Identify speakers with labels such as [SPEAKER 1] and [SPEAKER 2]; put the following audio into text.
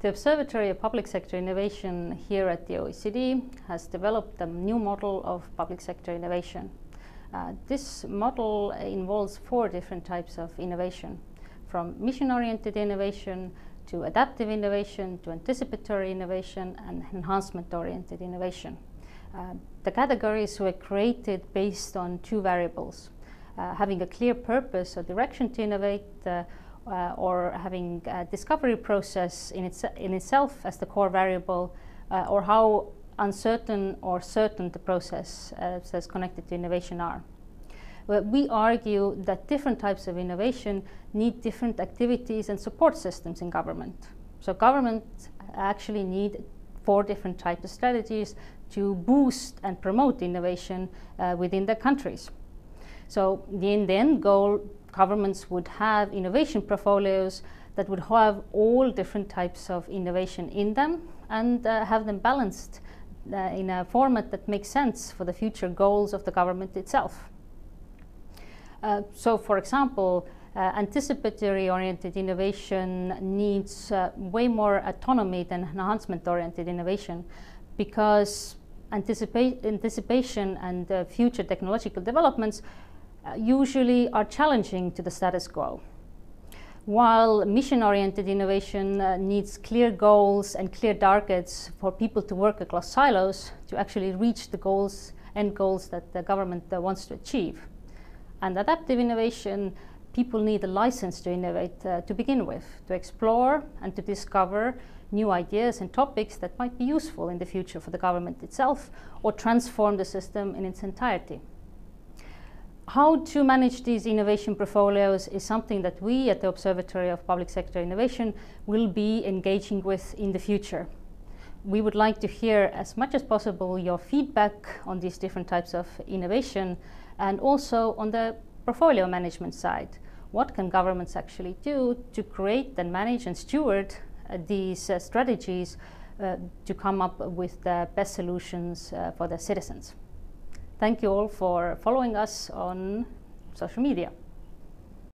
[SPEAKER 1] The Observatory of Public Sector Innovation here at the OECD has developed a new model of public sector innovation. Uh, this model involves four different types of innovation, from mission-oriented innovation to adaptive innovation to anticipatory innovation and enhancement-oriented innovation. Uh, the categories were created based on two variables, uh, having a clear purpose or direction to innovate uh, or having a discovery process in, its, in itself as the core variable, uh, or how uncertain or certain the process uh, that's connected to innovation are. We argue that different types of innovation need different activities and support systems in government. So government actually need four different types of strategies to boost and promote innovation uh, within their countries. So in the end goal, governments would have innovation portfolios that would have all different types of innovation in them and uh, have them balanced uh, in a format that makes sense for the future goals of the government itself. Uh, so, for example, uh, anticipatory oriented innovation needs uh, way more autonomy than enhancement oriented innovation because anticipa anticipation and uh, future technological developments usually are challenging to the status quo. While mission-oriented innovation uh, needs clear goals and clear targets for people to work across silos to actually reach the goals and goals that the government uh, wants to achieve. And adaptive innovation, people need a license to innovate uh, to begin with, to explore and to discover new ideas and topics that might be useful in the future for the government itself or transform the system in its entirety how to manage these innovation portfolios is something that we at the Observatory of Public Sector Innovation will be engaging with in the future. We would like to hear as much as possible your feedback on these different types of innovation and also on the portfolio management side. What can governments actually do to create and manage and steward uh, these uh, strategies uh, to come up with the best solutions uh, for their citizens? Thank you all for following us on social media.